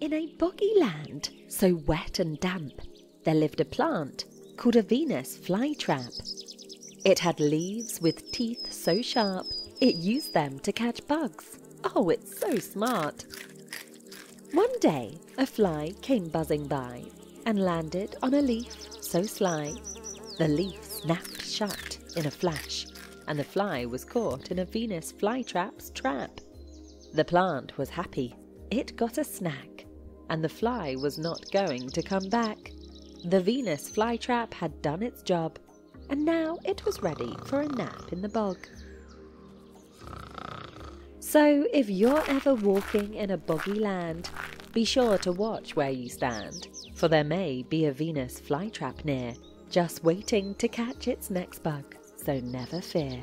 In a boggy land, so wet and damp, there lived a plant called a Venus flytrap. It had leaves with teeth so sharp, it used them to catch bugs. Oh, it's so smart! One day, a fly came buzzing by and landed on a leaf so sly. The leaf snapped shut in a flash, and the fly was caught in a Venus flytrap's trap. The plant was happy. It got a snack, and the fly was not going to come back. The Venus flytrap had done its job, and now it was ready for a nap in the bog. So, if you're ever walking in a boggy land, be sure to watch where you stand, for there may be a Venus flytrap near, just waiting to catch its next bug, so never fear.